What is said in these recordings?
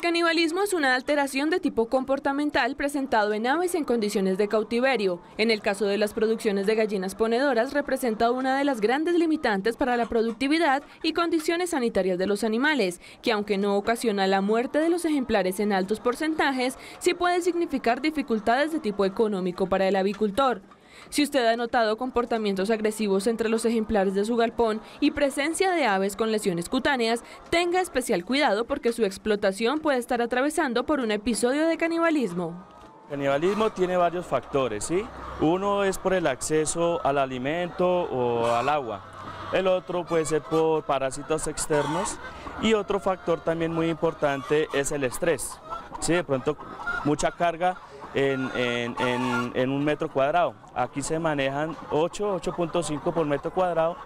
canibalismo es una alteración de tipo comportamental presentado en aves en condiciones de cautiverio. En el caso de las producciones de gallinas ponedoras, representa una de las grandes limitantes para la productividad y condiciones sanitarias de los animales, que aunque no ocasiona la muerte de los ejemplares en altos porcentajes, sí puede significar dificultades de tipo económico para el avicultor. Si usted ha notado comportamientos agresivos entre los ejemplares de su galpón y presencia de aves con lesiones cutáneas, tenga especial cuidado porque su explotación puede estar atravesando por un episodio de canibalismo. El canibalismo tiene varios factores, ¿sí? Uno es por el acceso al alimento o al agua. El otro puede ser por parásitos externos y otro factor también muy importante es el estrés. ¿sí? De pronto mucha carga en, un metro cuadrado. Aquí se manejan 8, 8.5 por metro cuadrado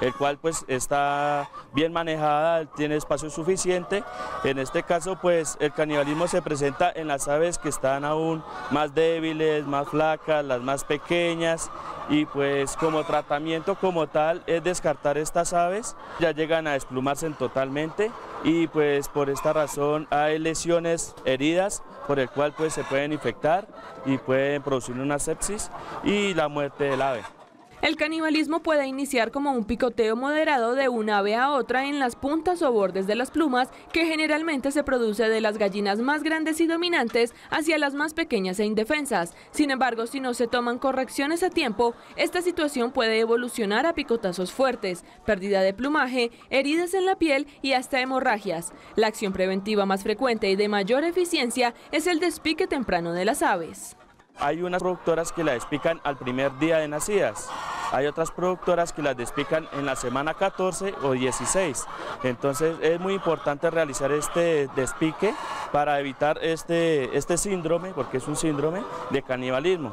el cual pues está bien manejada, tiene espacio suficiente. En este caso pues el canibalismo se presenta en las aves que están aún más débiles, más flacas, las más pequeñas y pues como tratamiento como tal es descartar estas aves, ya llegan a desplumarse totalmente y pues por esta razón hay lesiones, heridas por el cual pues se pueden infectar y pueden producir una sepsis y la muerte del ave. El canibalismo puede iniciar como un picoteo moderado de una ave a otra en las puntas o bordes de las plumas que generalmente se produce de las gallinas más grandes y dominantes hacia las más pequeñas e indefensas. Sin embargo, si no se toman correcciones a tiempo, esta situación puede evolucionar a picotazos fuertes, pérdida de plumaje, heridas en la piel y hasta hemorragias. La acción preventiva más frecuente y de mayor eficiencia es el despique temprano de las aves. Hay unas productoras que la despican al primer día de nacidas, hay otras productoras que las despican en la semana 14 o 16. Entonces es muy importante realizar este despique para evitar este, este síndrome, porque es un síndrome de canibalismo.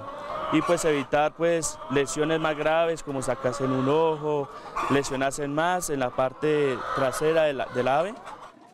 Y pues evitar pues lesiones más graves como sacas en un ojo, lesiones más en la parte trasera del ave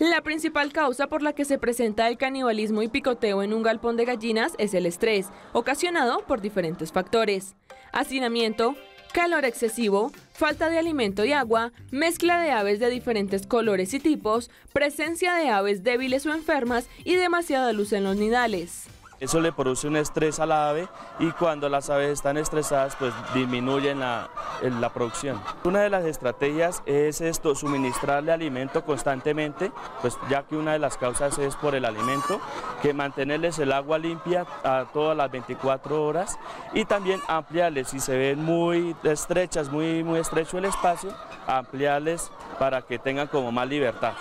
la principal causa por la que se presenta el canibalismo y picoteo en un galpón de gallinas es el estrés, ocasionado por diferentes factores. Hacinamiento, calor excesivo, falta de alimento y agua, mezcla de aves de diferentes colores y tipos, presencia de aves débiles o enfermas y demasiada luz en los nidales. Eso le produce un estrés a la ave y cuando las aves están estresadas pues disminuyen la, la producción. Una de las estrategias es esto, suministrarle alimento constantemente, pues ya que una de las causas es por el alimento, que mantenerles el agua limpia a todas las 24 horas y también ampliarles, si se ven muy estrechas, muy, muy estrecho el espacio, ampliarles para que tengan como más libertad.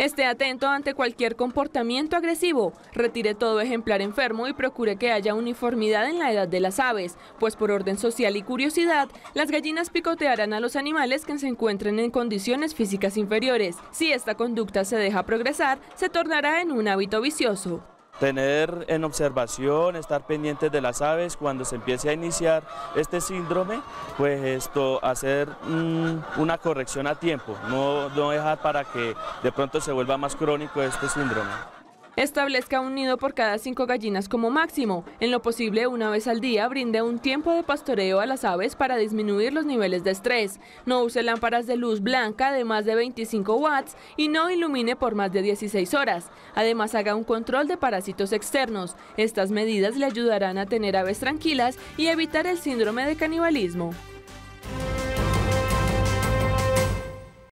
Esté atento ante cualquier comportamiento agresivo, retire todo ejemplar enfermo y procure que haya uniformidad en la edad de las aves, pues por orden social y curiosidad, las gallinas picotearán a los animales que se encuentren en condiciones físicas inferiores. Si esta conducta se deja progresar, se tornará en un hábito vicioso tener en observación, estar pendientes de las aves cuando se empiece a iniciar este síndrome, pues esto, hacer mm, una corrección a tiempo, no, no dejar para que de pronto se vuelva más crónico este síndrome. Establezca un nido por cada cinco gallinas como máximo. En lo posible, una vez al día, brinde un tiempo de pastoreo a las aves para disminuir los niveles de estrés. No use lámparas de luz blanca de más de 25 watts y no ilumine por más de 16 horas. Además, haga un control de parásitos externos. Estas medidas le ayudarán a tener aves tranquilas y evitar el síndrome de canibalismo.